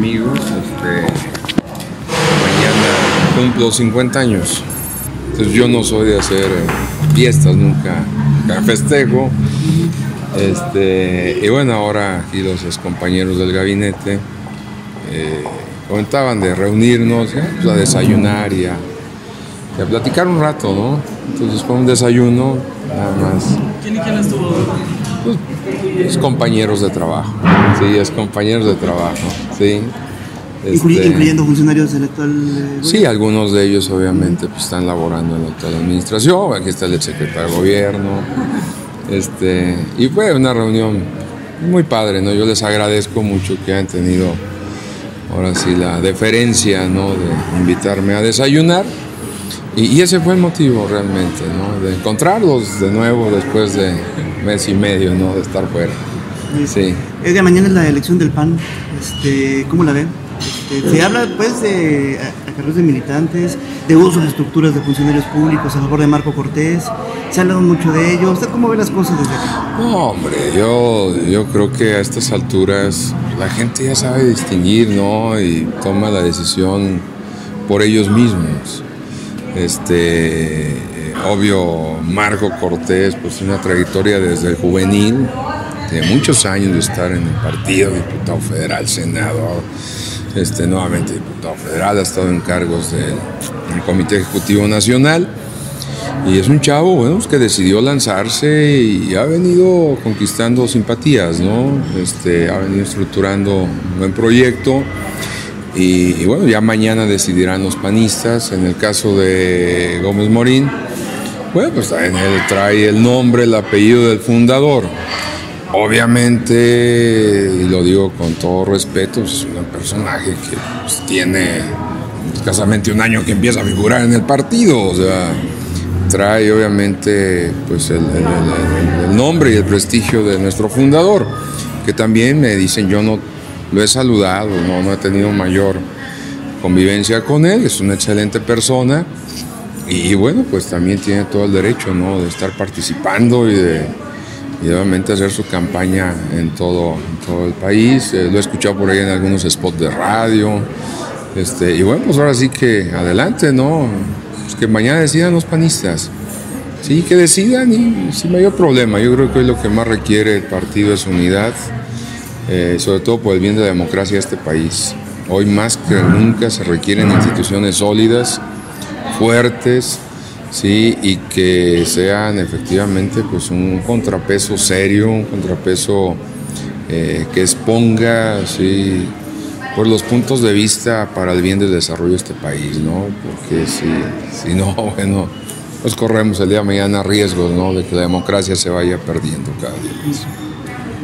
amigos, este, mañana cumplo 50 años. Entonces yo no soy de hacer eh, fiestas, nunca, festejo. Este, y bueno, ahora aquí los compañeros del gabinete eh, comentaban de reunirnos pues, a desayunar y a, platicar un rato, ¿no? Entonces fue un desayuno, nada más. ¿Quién y quién estuvo? Pues, es compañeros de trabajo, sí, es compañeros de trabajo, sí. Este, ¿Incluyendo funcionarios del actual eh, Sí, algunos de ellos obviamente pues, están laborando en la actual administración, aquí está el secretario de gobierno, este, y fue una reunión muy padre, ¿no? Yo les agradezco mucho que han tenido ahora sí la deferencia, ¿no? De invitarme a desayunar. Y, ese fue el motivo realmente, ¿no? De encontrarlos de nuevo después de mes y medio, ¿no? De estar fuera. Sí. Día mañana es la elección del PAN. Este, ¿Cómo la ven? Este, se habla pues de acarreos de militantes, de uso de estructuras de funcionarios públicos a favor de Marco Cortés. Se ha hablado mucho de ello. ¿Usted cómo ve las cosas desde aquí? No, hombre, yo, yo creo que a estas alturas la gente ya sabe distinguir, ¿no? Y toma la decisión por ellos mismos. Este, obvio, Marco Cortés, pues una trayectoria desde el juvenil, de muchos años de estar en el partido, diputado federal, senador, este, nuevamente diputado federal, ha estado en cargos del, Comité Ejecutivo Nacional. Y es un chavo, bueno, pues, que decidió lanzarse y ha venido conquistando simpatías, ¿no? Este, ha venido estructurando un buen proyecto y, bueno, ya mañana decidirán los panistas. En el caso de Gómez Morín, bueno, pues también él trae el nombre, el apellido del fundador. Obviamente, y lo digo con todo respeto, es un personaje que pues, tiene escasamente un año que empieza a figurar en el partido, o sea, trae obviamente pues el, nombre y el prestigio de nuestro fundador, que también me dicen yo no lo he saludado, no, no he tenido mayor convivencia con él, es una excelente persona y, bueno, pues también tiene todo el derecho ¿no? de estar participando y de y obviamente hacer su campaña en todo, todo el país. Eh, lo he escuchado por ahí en algunos spots de radio. Este, y bueno, pues ahora sí que adelante, ¿no? Pues que mañana decidan los panistas. Sí, que decidan y sin mayor problema. Yo creo que hoy lo que más requiere el partido es unidad, eh, sobre todo por el bien de la democracia de este país. Hoy más que nunca se requieren instituciones sólidas, fuertes, sí, y que sean efectivamente pues un contrapeso serio, un contrapeso eh, que exponga sí, por los puntos de vista para el bien del desarrollo de este país, ¿no? Porque si, si no, bueno, pues corremos el día de mañana riesgos, ¿no? De que la democracia se vaya perdiendo cada día más.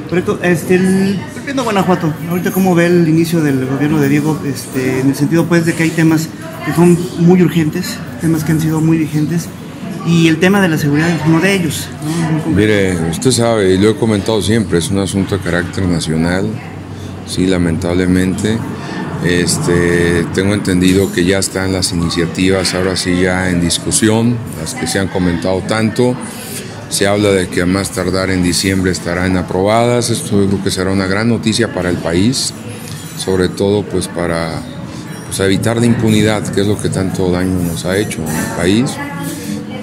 Correcto, este, el de Guanajuato, ahorita cómo ve el inicio del gobierno de Diego, este, en el sentido pues de que hay temas que son muy urgentes, temas que han sido muy vigentes, y el tema de la seguridad es uno de ellos. Mire, usted sabe, y lo he comentado siempre, es un asunto de carácter nacional, sí, lamentablemente. Este, tengo entendido que ya están las iniciativas, ahora sí ya en discusión, las que se han comentado tanto. Se habla de que a más tardar en diciembre estarán aprobadas. Esto creo que será una gran noticia para el país, sobre todo pues para pues, evitar la impunidad, que es lo que tanto daño nos ha hecho en el país.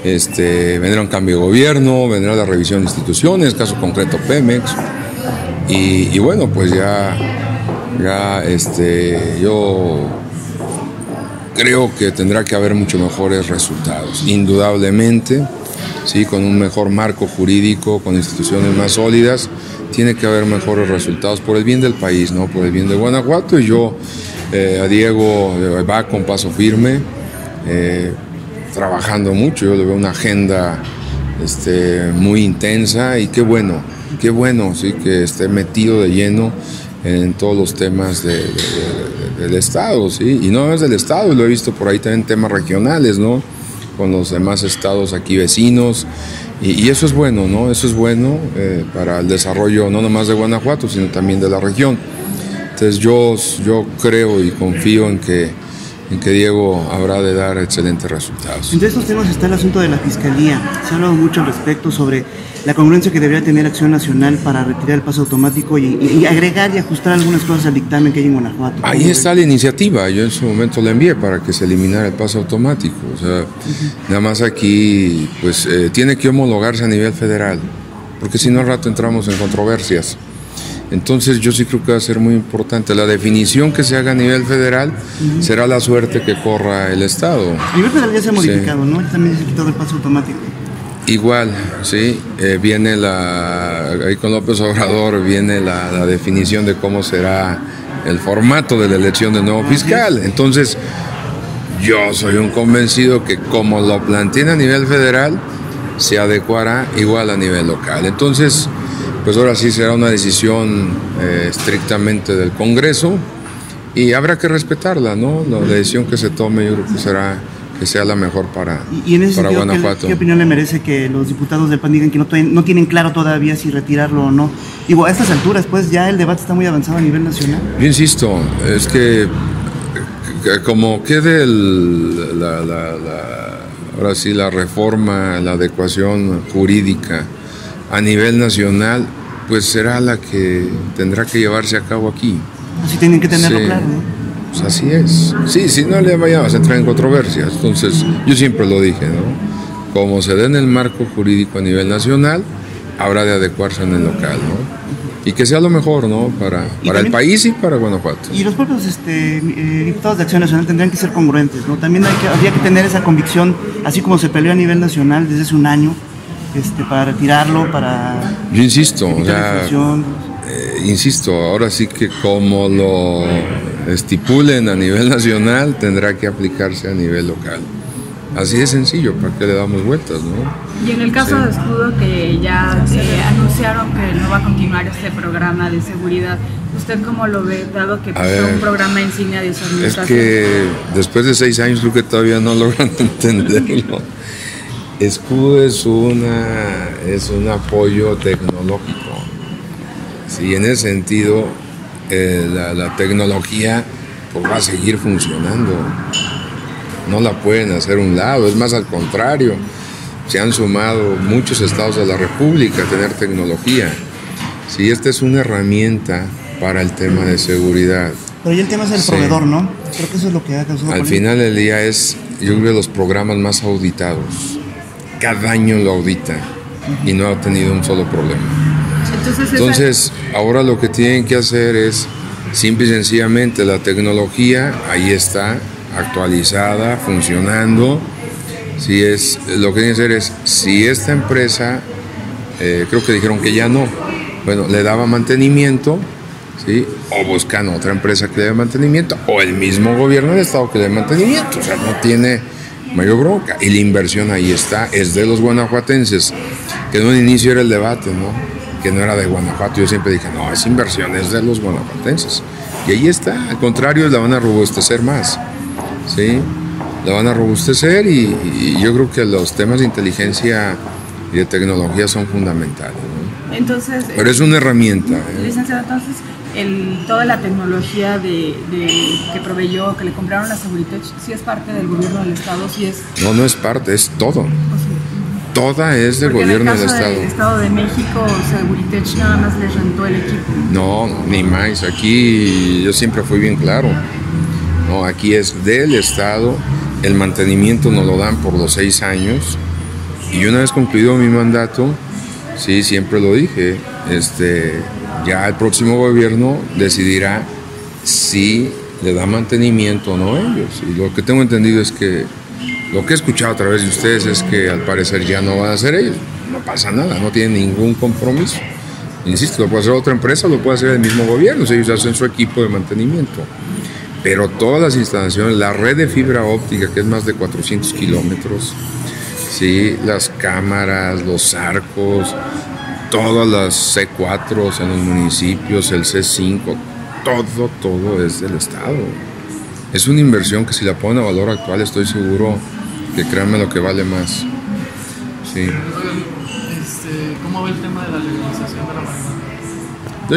Este, vendrá un cambio de gobierno, vendrá la revisión de instituciones, caso concreto Pemex. Y, bueno, pues ya, ya este, yo creo que tendrá que haber mucho mejores resultados, indudablemente, ¿sí? con un mejor marco jurídico, con instituciones más sólidas, tiene que haber mejores resultados por el bien del país, ¿no? por el bien de Guanajuato. Y yo eh, a Diego eh, va con paso firme, eh, trabajando mucho, yo le veo una agenda este, muy intensa y qué bueno, qué bueno, sí, que esté metido de lleno en todos los temas del Estado, ¿sí? Y no es del Estado, lo he visto por ahí también temas regionales, ¿no? Con los demás estados aquí vecinos. Y, eso es bueno, ¿no? Eso es bueno para el desarrollo no nomás de Guanajuato, sino también de la región. Entonces yo, yo creo y confío en que, en que Diego habrá de dar excelentes resultados. Entre estos temas está el asunto de la fiscalía. Se ha hablado mucho al respecto sobre la congruencia que debería tener Acción Nacional para retirar el paso automático y, agregar y ajustar algunas cosas al dictamen que hay en Guanajuato. Ahí está la iniciativa, yo en su momento la envié para que se eliminara el paso automático. O sea, nada más aquí, pues eh, tiene que homologarse a nivel federal, porque si no al rato entramos en controversias. Entonces yo sí creo que va a ser muy importante. La definición que se haga a nivel federal será la suerte que corra el Estado. A nivel federal ya se ha modificado, ¿no? También se ha quitado el paso automático. Igual, sí, eh, viene la, ahí con López Obrador viene la, definición de cómo será el formato de la elección del nuevo fiscal. Entonces, yo soy un convencido que como lo plantea a nivel federal, se adecuará igual a nivel local. Entonces, pues ahora sí será una decisión eh, estrictamente del Congreso y habrá que respetarla, ¿no? La decisión que se tome yo creo que será que sea la mejor para, y, en ese para Guanajuato. ¿qué, opinión le merece que los diputados del PAN digan que no, no tienen claro todavía si retirarlo o no? Digo, a estas alturas, pues ya el debate está muy avanzado a nivel nacional. Yo insisto, es que, como quede la, ahora sí la reforma, la adecuación jurídica a nivel nacional, pues será la que tendrá que llevarse a cabo aquí. Así tienen que tenerlo claro, ¿no? Pues así es. Sí, si no le vayamos a entrar en controversias. Entonces, yo siempre lo dije, ¿no? Como se dé en el marco jurídico a nivel nacional, habrá de adecuarse en el local, ¿no? Y que sea lo mejor, ¿no? Para, para el país y para Guanajuato. Y los propios este, eh, diputados de Acción Nacional tendrían que ser congruentes, ¿no? También hay que, habría que tener esa convicción, así como se peleó a nivel nacional desde hace un año, este, para retirarlo, para... Yo insisto, o sea, eh, insisto, ahora sí que como lo estipulen a nivel nacional, tendrá que aplicarse a nivel local. Así de sencillo, ¿para qué le damos vueltas, no? Y en el caso de Escudo, que ya se anunciaron que no va a continuar este programa de seguridad, ¿usted cómo lo ve, dado que fue un programa insignia de su administración? Es que después de seis años creo que todavía no logran entenderlo. Escudo es, una, es un apoyo tecnológico. Sí, en ese sentido, eh, la, tecnología pues, va a seguir funcionando. No la pueden hacer un lado, es más al contrario. Se han sumado muchos estados de la República a tener tecnología. Sí, esta es una herramienta para el tema de seguridad. Pero el tema es el proveedor, ¿no? Creo que eso es lo que ha causado. Al final del día es, yo creo, los programas más auditados. Cada año lo audita y no ha tenido un solo problema. Entonces, ahora lo que tienen que hacer es simple y sencillamente la tecnología ahí está actualizada, funcionando. Si es, lo que tienen que hacer es, si esta empresa, eh, creo que dijeron que ya no, bueno, le daba mantenimiento, ¿sí? o buscan otra empresa que le dé mantenimiento, o el mismo gobierno del Estado que le dé mantenimiento, o sea, no tiene mayor bronca. Y la inversión ahí está, es de los guanajuatenses, que en un inicio era el debate, ¿no? Que no era de Guanajuato. Yo siempre dije, no, es inversión, es de los guanajuatenses. Y ahí está, al contrario, la van a robustecer más. ¿sí? La van a robustecer y, yo creo que los temas de inteligencia y de tecnología son fundamentales. Entonces, Pero es una herramienta. ¿eh? Licenciado, entonces, el, toda la tecnología de, que proveyó, que le compraron la Seguritech, ¿sí es parte del gobierno del Estado? ¿Sí es... No, no es parte, es todo toda es del gobierno del Estado. Del Estado de México, Seguritech nada más les rentó el equipo. No, ni más. Aquí yo siempre fui bien claro. No, aquí es del Estado. El mantenimiento nos lo dan por los seis años. Y una vez concluido mi mandato, sí, siempre lo dije, este, ya el próximo gobierno decidirá si le da mantenimiento o no a ellos. Y lo que tengo entendido es que lo que he escuchado a través de ustedes es que al parecer ya no van a ser ellos. No pasa nada, no tienen ningún compromiso. Insisto, lo puede hacer otra empresa, lo puede hacer el mismo gobierno, ellos hacen su equipo de mantenimiento. Pero todas las instalaciones, la red de fibra óptica, que es más de 400 kilómetros, ¿sí? las cámaras, los arcos, todas las C4 en los municipios, el C5, todo, todo es del Estado. Es una inversión que si la ponen a valor actual estoy seguro que créanme lo que vale más. Sí. Este, ¿Cómo ve el tema de la legalización de la marihuana?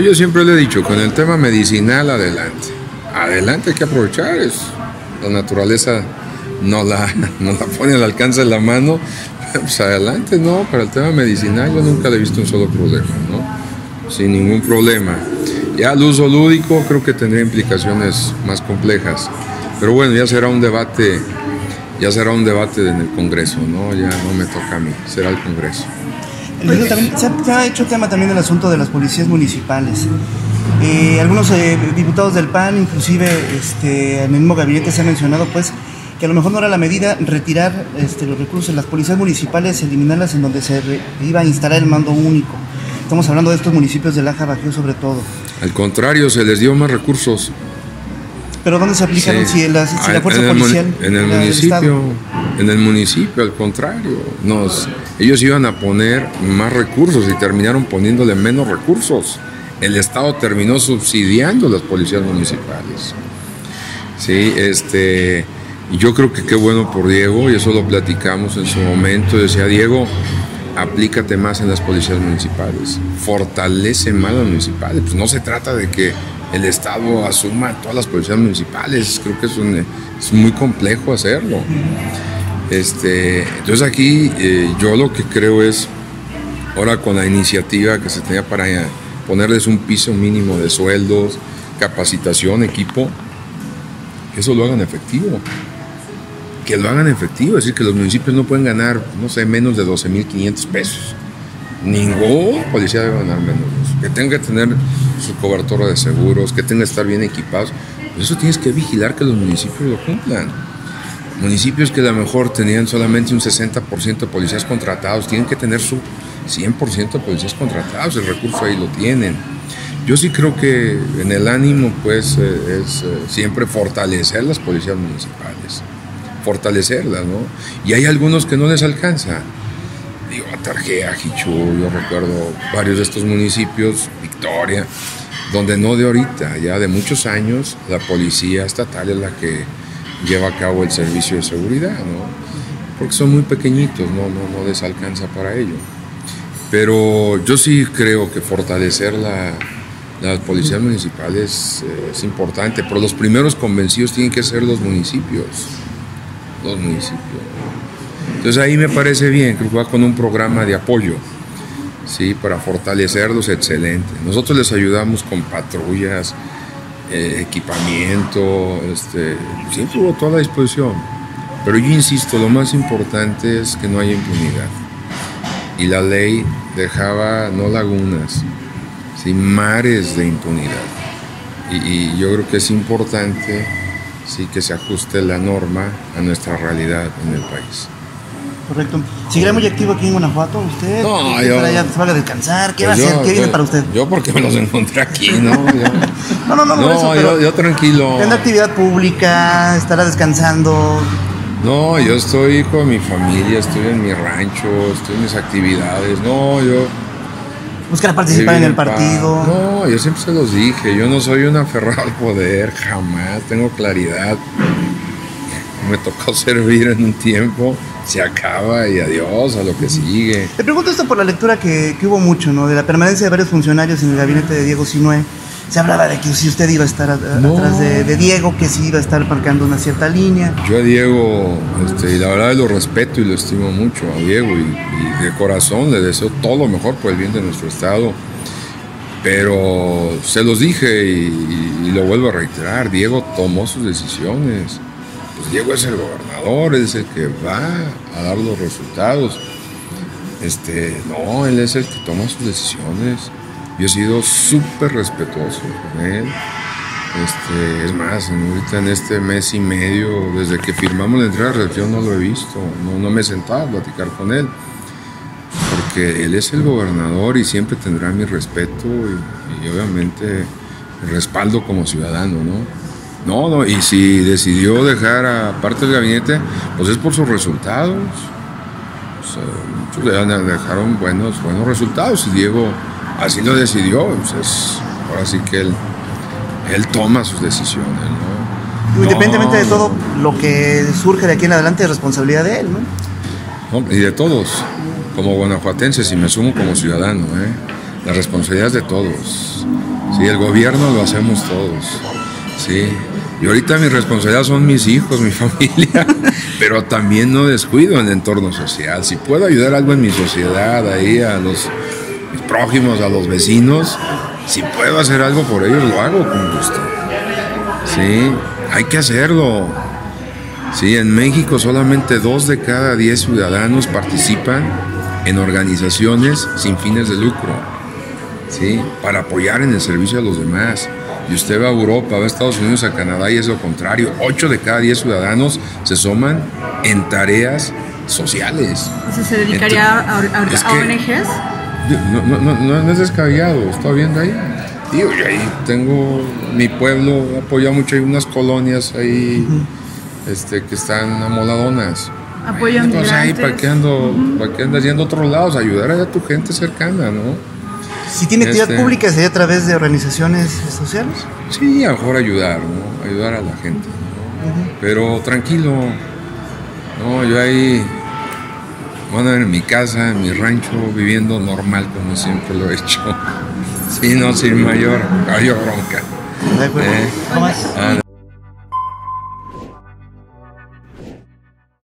Yo, siempre le he dicho, con el tema medicinal adelante. Adelante hay que aprovechar, es, la naturaleza no la, no la pone al alcance de la mano, pues adelante, no, para el tema medicinal yo nunca le he visto un solo problema, ¿no? Sin ningún problema. Ya el uso lúdico creo que tendría implicaciones más complejas. Pero bueno, ya será un debate, ya será un debate en el Congreso, ¿no? Ya no me toca a mí, será el Congreso. se, ha, hecho tema también el asunto de las policías municipales. Eh, algunos eh, diputados del PAN, inclusive este, en el mismo gabinete se ha mencionado pues que a lo mejor no era la medida retirar este, los recursos de las policías municipales, eliminarlas en donde se iba a instalar el mando único. Estamos hablando de estos municipios de Laja Bajío sobre todo. Al contrario, se les dio más recursos. ¿Pero dónde se aplicaron? Si, la, ah, fuerza en policial. en el municipio. En el municipio, al contrario. Nos, ellos iban a poner más recursos y terminaron poniéndole menos recursos. El Estado terminó subsidiando las policías municipales. Sí, este. yo creo que qué bueno por Diego, y eso lo platicamos en su momento. Decía Diego, aplícate más en las policías municipales, fortalece más las municipales. Pues no se trata de que el Estado asuma todas las policías municipales, creo que es, muy complejo hacerlo. Este, entonces aquí eh, yo lo que creo es, ahora con la iniciativa que se tenía para ponerles un piso mínimo de sueldos, capacitación, equipo, eso lo hagan efectivo que lo hagan efectivo, es decir, que los municipios no pueden ganar, no sé, menos de 12.500 pesos. Ningún policía debe ganar menos. Que tenga que tener su cobertura de seguros, que tenga que estar bien equipados. Pues eso tienes que vigilar que los municipios lo cumplan. Municipios que a lo mejor tenían solamente un 60% de policías contratados, tienen que tener su 100% de policías contratados, el recurso ahí lo tienen. Yo sí creo que en el ánimo pues eh, es eh, siempre fortalecer las policías municipales fortalecerla, ¿no? Y hay algunos que no les alcanza. Digo, Atarjea, Jichú, yo recuerdo varios de estos municipios, Victoria, donde no de ahorita, ya de muchos años, la policía estatal es la que lleva a cabo el servicio de seguridad, ¿no? Porque son muy pequeñitos, no, no, no les alcanza para ello. Pero yo sí creo que fortalecer la, las policías municipales eh, es importante, pero los primeros convencidos tienen que ser los municipios dos municipios. Entonces ahí me parece bien que va con un programa de apoyo, ¿sí? para fortalecerlos, excelente. Nosotros les ayudamos con patrullas, eh, equipamiento, este, siempre hubo toda la disposición. Pero yo insisto, lo más importante es que no haya impunidad. Y la ley dejaba no lagunas, sino mares de impunidad. y yo creo que es importante sí que se ajuste la norma a nuestra realidad en el país. Correcto. ¿Seguirá muy activo aquí en Guanajuato usted? No, yo... Para allá se va a descansar? ¿Qué pues va a hacer? ¿Qué viene para usted? Yo porque me los encontré aquí, ¿no? no, no, no, no, eso, yo, yo, tranquilo. ¿Tendrá actividad pública? ¿Estará descansando? No, yo estoy con mi familia, estoy en mi rancho, estoy en mis actividades. No, yo buscar participar en el partido. No, yo siempre se los dije, yo no soy un aferrado al poder, jamás, tengo claridad. Me tocó servir en un tiempo, se acaba y adiós a lo que sigue. Te pregunto esto por la lectura que, que hubo mucho, ¿no? De la permanencia de varios funcionarios en el gabinete de Diego Sinue se hablaba de que si usted iba a estar atrás de, Diego, que si iba a estar marcando una cierta línea. Yo a Diego, este, y la verdad lo respeto y lo estimo mucho a Diego y, de corazón le deseo todo lo mejor por el bien de nuestro Estado. Pero se los dije y, lo vuelvo a reiterar, Diego tomó sus decisiones. Diego es el gobernador, es el que va a dar los resultados. Este, no, él es el que toma sus decisiones. Yo he sido súper respetuoso con él. Este, es más, ahorita en este mes y medio, desde que firmamos la entrega de recepción, no lo he visto, no, no me he sentado a platicar con él, porque él es el gobernador y siempre tendrá mi respeto y, obviamente respaldo como ciudadano, ¿no? No, no, y si decidió dejar a parte del gabinete, pues es por sus resultados. muchos le dejaron buenos, buenos resultados y Diego así lo decidió. Pues ahora sí que él, él toma sus decisiones. ¿no? Independientemente de todo, lo que surge de aquí en adelante es responsabilidad de él, ¿no? y de todos, como guanajuatenses, y me sumo como ciudadano. ¿eh? La responsabilidad es de todos. Sí, el gobierno lo hacemos todos. Sí. Y ahorita mi responsabilidad son mis hijos, mi familia, pero también no descuido el entorno social. Si puedo ayudar algo en mi sociedad, ahí a los mis prójimos, a los vecinos, si puedo hacer algo por ellos, lo hago con gusto. Sí, hay que hacerlo. Sí, en México solamente dos de cada diez ciudadanos participan en organizaciones sin fines de lucro, ¿sí? para apoyar en el servicio a los demás. Y usted va a Europa, va a Estados Unidos, a Canadá y es lo contrario. Ocho de cada diez ciudadanos se suman en tareas sociales. O sea, ¿se dedicaría a, ONGs? No, no, no, es descabellado, está viendo ahí. Digo, yo ahí tengo mi pueblo, apoya mucho, hay unas colonias ahí este, que están amoladonas. Apoyan Entonces ahí, ¿para qué, ando, ¿para qué andas yendo a otros lados? Ayudar a tu gente cercana, ¿no? Si tiene actividad este, pública, ¿sería a través de organizaciones sociales? Sí, a lo mejor ayudar, ¿no? Ayudar a la gente. Pero tranquilo, no, yo ahí, bueno, en mi casa, en mi rancho, viviendo normal como siempre lo he hecho. Sí, no, sin mayor, mayor bronca. ¿De acuerdo? Eh,